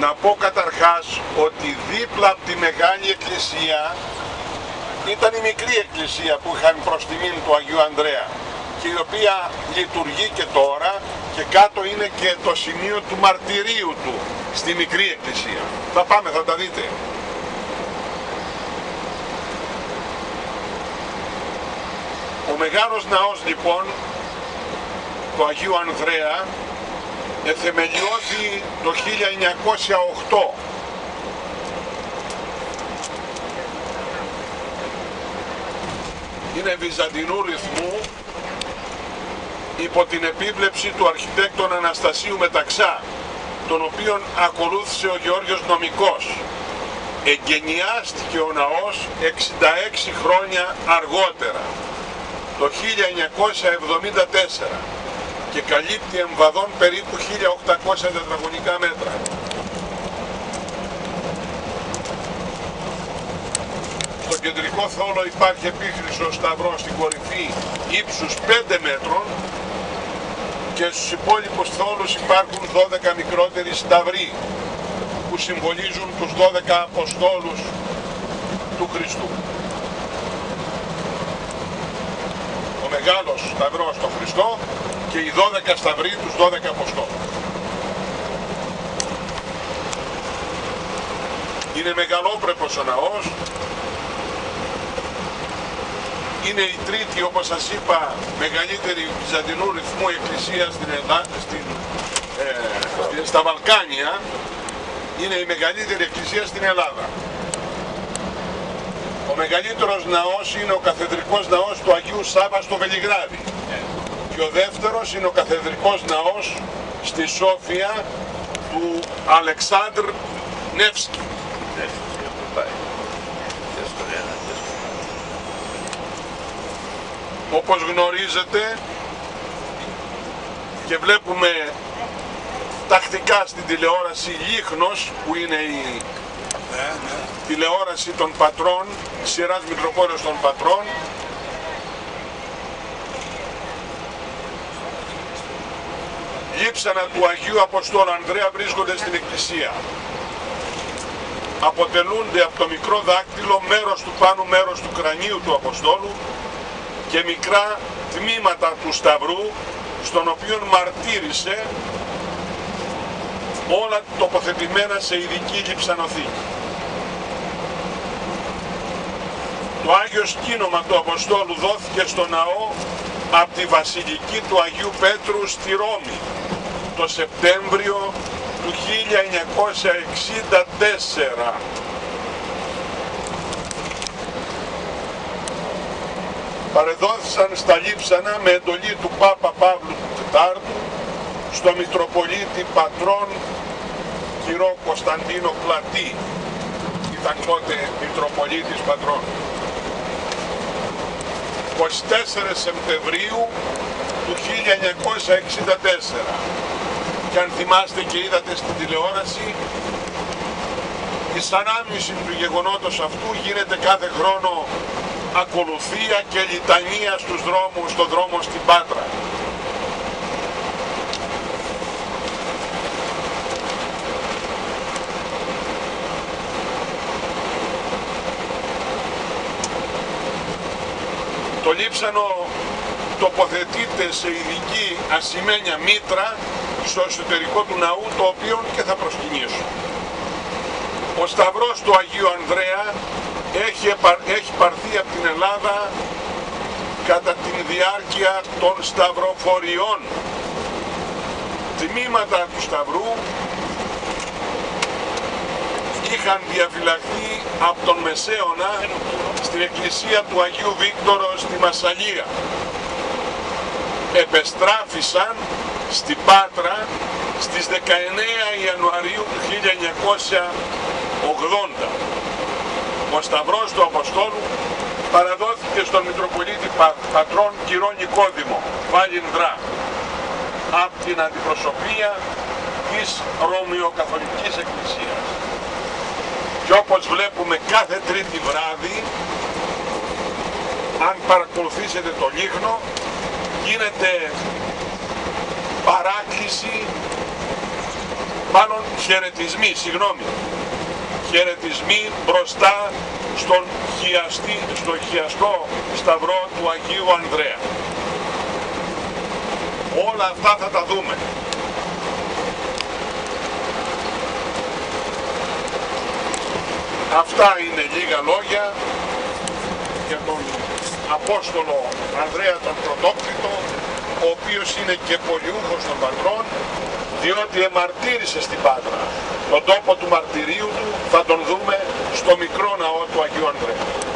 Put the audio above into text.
Να πω καταρχάς ότι δίπλα από τη Μεγάλη Εκκλησία ήταν η μικρή εκκλησία που είχαν προς τιμήν του Αγίου Ανδρέα και η οποία λειτουργεί και τώρα και κάτω είναι και το σημείο του μαρτυρίου του στη μικρή εκκλησία. Θα πάμε, θα τα δείτε. Ο μεγάλος ναός λοιπόν του Αγίου Ανδρέα εθεμελιώθη το 1908 είναι βυζαντινού ρυθμού υπό την επίβλεψη του αρχιτέκτον Αναστασίου Μεταξά τον οποίον ακολούθησε ο Γεώργιος Νομικός. Εγκαινιάστηκε ο ναός 66 χρόνια αργότερα το 1974 και καλύπτει εμβαδόν περίπου 1800 τετραγωνικά μέτρα. Στο κεντρικό θόλο υπάρχει επίχρησο σταυρό στην κορυφή ύψους 5 μέτρων και στους υπόλοιπους θόλους υπάρχουν 12 μικρότεροι σταυροί που συμβολίζουν τους 12 Αποστόλους του Χριστού. Ο μεγάλος σταυρός του Χριστό και οι 12 σταυροί τους 12 Αποστόλους. Είναι μεγαλόπρεπος ο ναός, είναι η τρίτη, όπως σας είπα, μεγαλύτερη βυζαντινού ρυθμού εκκλησία στην Ελλάδα, στην, ε, στα Βαλκάνια. Είναι η μεγαλύτερη εκκλησία στην Ελλάδα. Ο μεγαλύτερος ναός είναι ο καθεδρικός ναός του Αγίου Σάβα στο Βελιγράδι. Και ο δεύτερος είναι ο καθεδρικός ναός στη Σόφια του Αλεξάνδρ Νεύσκη. Όπως γνωρίζετε και βλέπουμε τακτικά στην τηλεόραση Λίχνος που είναι η τηλεόραση των πατρών, σειράς Μητροπόρεως των πατρών λείψανα του Αγίου Αποστόλου Ανδρέα βρίσκονται στην Εκκλησία. Αποτελούνται από το μικρό δάκτυλο μέρος του πάνω μέρος του κρανίου του Αποστόλου και μικρά τμήματα του Σταυρού στον οποίο μαρτύρησε όλα τοποθετημένα σε ειδική λειψανοθήκη. Το Άγιο Σκήνομα του Αποστόλου δόθηκε στο ναό από τη Βασιλική του Αγίου Πέτρου στη Ρώμη το Σεπτέμβριο του 1964. Παρεδόθησαν στα Λείψανα με εντολή του Πάπα Παύλου του Τετάρτου στο Μητροπολίτη Πατρών Κυρό Κωνσταντίνο Πλατή. Ήταν τότε Μητροπολίτης Πατρών. 24 Σεπτεμβρίου του 1964 και αν θυμάστε και είδατε στην τηλεόραση η σανάμιση του γεγονότος αυτού γίνεται κάθε χρόνο ακολουθία και λιτανία στους δρόμους, στον δρόμο στην Πάτρα. Το λείψανο τοποθετείται σε ειδική ασημένια μήτρα στο εσωτερικό του ναού, το οποίο και θα προσκυνήσω. Ο Σταυρός του Αγίου Ανδρέα έχει, έχει πάρθει από την Ελλάδα κατά τη διάρκεια των σταυροφοριών. Τμήματα του Σταυρού είχαν διαφυλαχθεί από τον Μεσαίωνα στην εκκλησία του Αγίου Βίκτορο στη Μασαλία. Επεστράφησαν στην Πάτρα στις 19 Ιανουαρίου του 1980. Ο Σταυρός του Αποστόλου παραδόθηκε στον Μητροπολίτη Πατρών Κυρών Νικόδημο, Βαλινδρά, από την αντιπροσωπεία της Ρωμιοκαθολικής Εκκλησίας. Και όπως βλέπουμε κάθε τρίτη βράδυ, αν παρακολουθήσετε το Λίγνο, γίνεται παράκληση μάλλον χαιρετισμοί, συγγνώμη, χαιρετισμοί μπροστά στον χιαστή, στο χιαστό σταυρό του Αγίου Ανδρέα. Όλα αυτά θα τα δούμε. Αυτά είναι λίγα λόγια για τον Απόστολο Ανδρέα τον Πρωτόκριτο, ο οποίος είναι και πολιούχος των πατρών, διότι εμαρτύρησε στην Πάτρα. Τον τόπο του μαρτυρίου του θα τον δούμε στο μικρό ναό του Αγίου Ανδρέα.